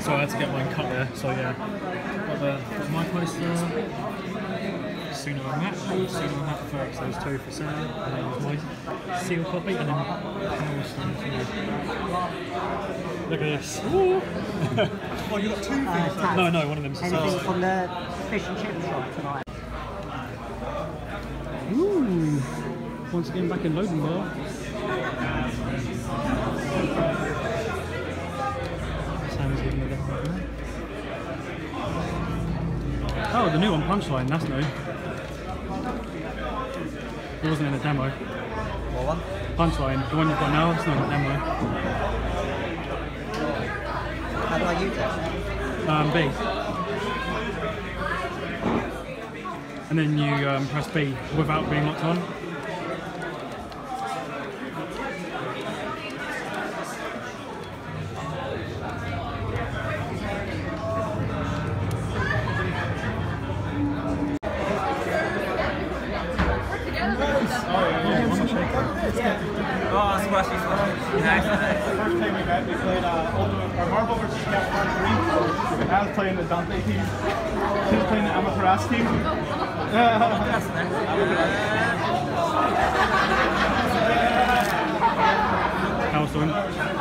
So I had to get mine cut there. So yeah, got the got my poster. Sooner than that, sooner than that first. Those two for sale, and then there's my seal copy, and then Milestone too. Look at this. Oh, you got two things. Uh, Taz, No, no, one of them's a Anything size. from the fish and chip shop tonight? Ooh. Once again, back in loading bar. Oh, the new one, Punchline, that's new. It wasn't in the demo. What one? Punchline, the one you've got now, it's not in the demo. How do I use it? Um, B. And then you um, press B without being locked on. Oh, squashy, squashy. Nice. First time we met, we played uh, Ultimate, or Marvel vs. Capcom 3. I was playing the Dante team. He was playing the Amaterasu team. That's nice. How's doing?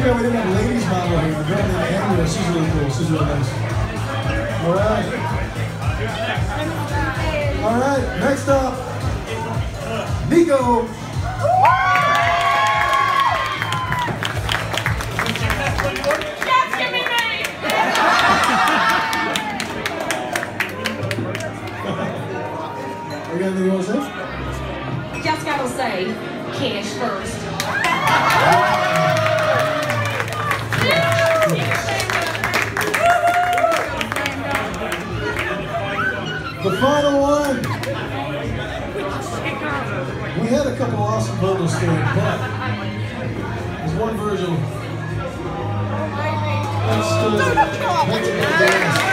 Too bad we didn't have ladies model here. The girl named Andrea, she's really cool. She's really nice. All right. All right. Next up, Nico. Yes, give me me! You got anything you want to say? Just gotta say, cash first. We had a couple awesome bundles today, but there's one Vergil. That stood next to the